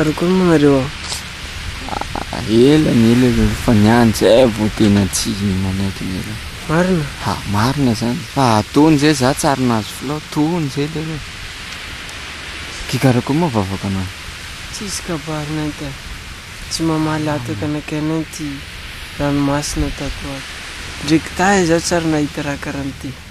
karakory manareo ela ny ela fa niany zay vo tena tsy manaiky ny ela. Marina? A marina zany. Fa atony zay za tsarinazy filao tony zay le hoe karakory moa vavaka anao? Tsy izy kabarina ty tsy mamaly mamalataka anakainay ty ranomasina tatoato ndraiky ta e za tsary nahita raha karahan'ity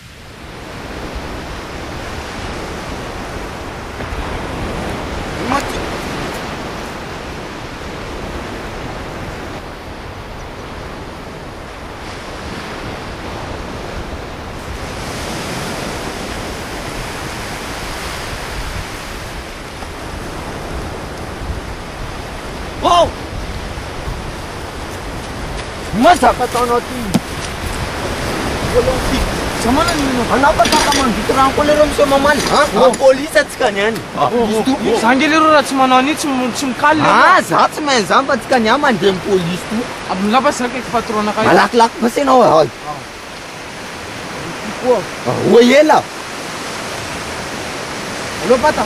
mazaka tanaty zamanananapaakamanditrako lereo misy mamaly polisy atsika ny any za nge lereo raha tsy manao ani tsy tsy mikaly a ah, za tsy main zany fa tsika ny any mandeha mi polisy to aminlapasakeky patronaka malakilaky pasenao ay ah, oe ela? Allo pata?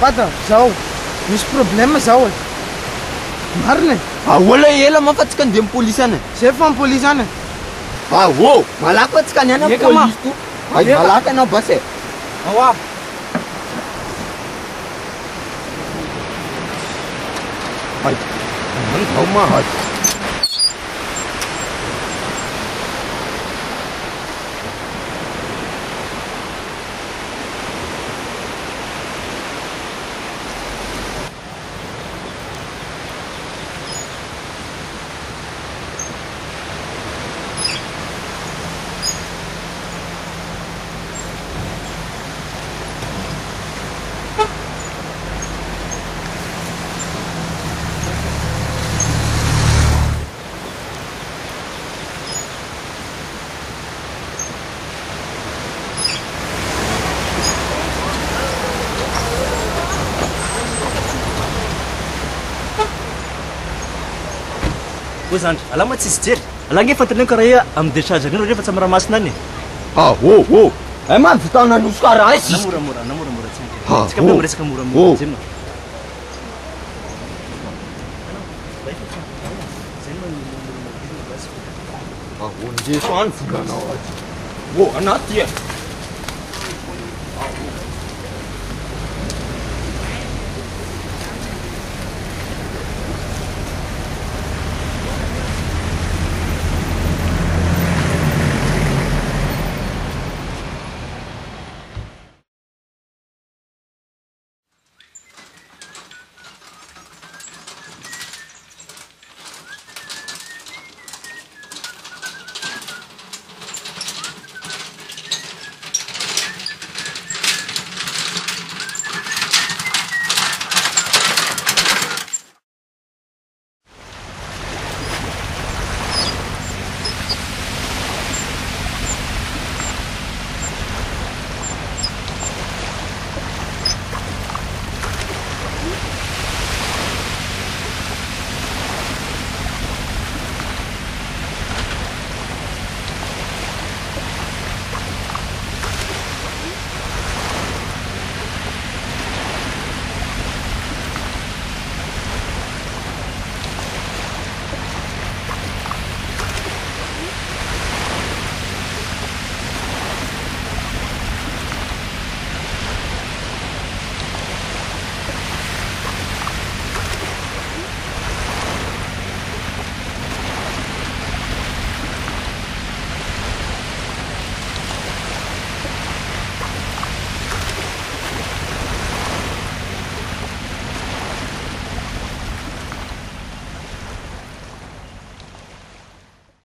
Pata zaho. Misy problème zaho e. marina ahola ela ma fa tsika andeha mipolisy any zay fa mipolisy any aho malaky fa tsika any any polisy to ay malaky anao basy aoa ay ao mahay koa zandry. Alama tsisy jery. Ala nge fantaneko karaha ia amin'ny décharge anao rehefa tsy amy amirahamasina any e. ah o o ay eh, ma vitana nosy karaha izy namoramora namoramora tsika ah, mbe miresaka moramora zay ma ah o ndeso any volanao aty. O anaty e.